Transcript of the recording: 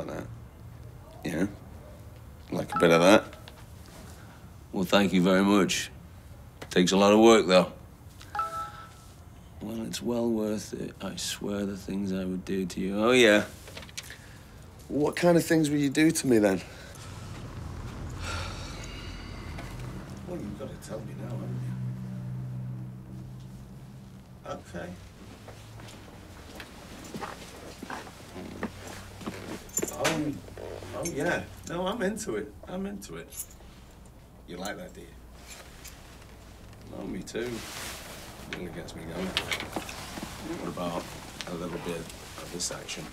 about that. Yeah? Like a bit of that? Well, thank you very much. Takes a lot of work, though. Well, it's well worth it. I swear the things I would do to you. Oh, yeah. What kind of things would you do to me then? Well, you've got to tell me now, haven't you? Okay. Oh, oh yeah. No, I'm into it. I'm into it. You like that, do you? No, me too. Really gets me going. What about a little bit of this action?